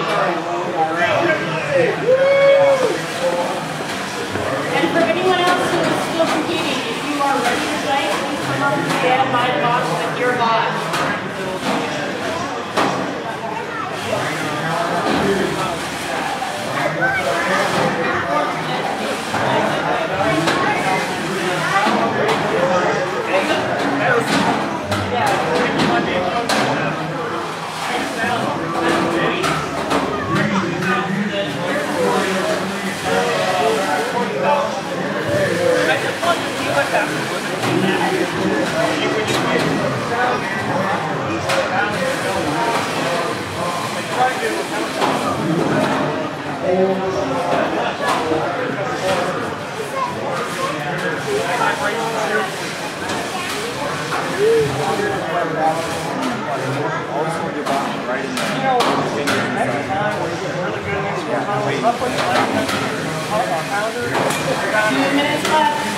And Two minutes left.